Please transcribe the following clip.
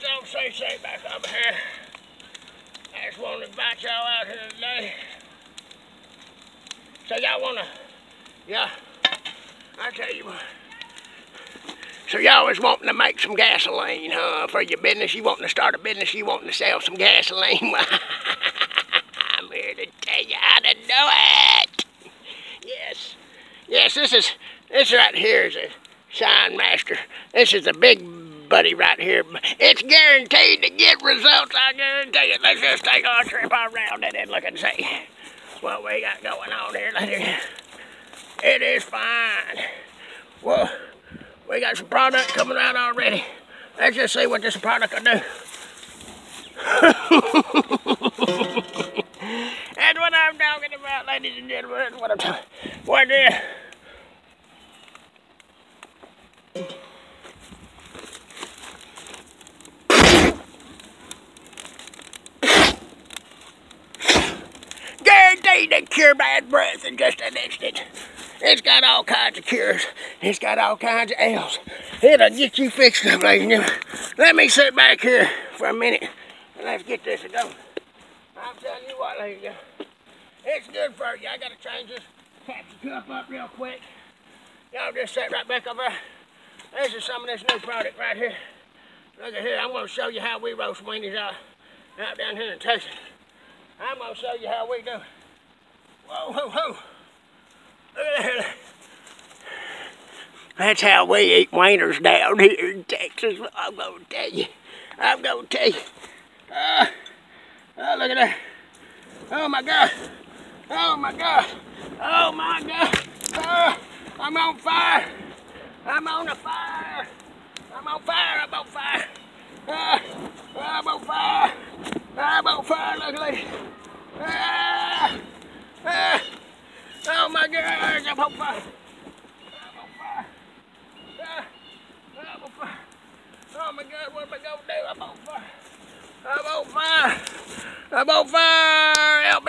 It's old CC back over here. I just wanted to invite y'all out here today. So y'all wanna, yeah, I tell you what. So y'all was wanting to make some gasoline, huh, for your business? You wanting to start a business, you wanting to sell some gasoline? I'm here to tell you how to do it. Yes, yes, this is, this right here is a Shine Master. This is a big buddy right here. It's guaranteed to get results, I guarantee it. Let's just take our trip around it and look and see what we got going on here. It is fine. Well, we got some product coming out already. Let's just see what this product will do. That's what I'm talking about, ladies and gentlemen. That's what I'm talking What is to cure bad breath in just an instant. It's got all kinds of cures. It's got all kinds of ails. It'll get you fixed up, ladies and gentlemen. Let me sit back here for a minute and let's get this going. I'm telling you what, ladies and gentlemen. It's good for you. I gotta change this cap the cup up real quick. Y'all just sit right back over there. This is some of this new product right here. Look at here. I'm gonna show you how we roast weenies out, out down here in Texas. I'm gonna show you how we do it. That. That's how we eat wieners down here in Texas. I'm gonna tell you. I'm gonna tell you. Uh, oh, look at that. Oh my God. Oh my God. Oh my God. Uh, I'm on fire. I'm on a fire. I'm on fire. I'm on fire. Uh, I'm on fire. I'm on fire. Look. Ah, ah, oh my God. I'm on fire. Oh my God, what am I gonna do? I'm on fire. I'm on fire. I'm on fire. Help me.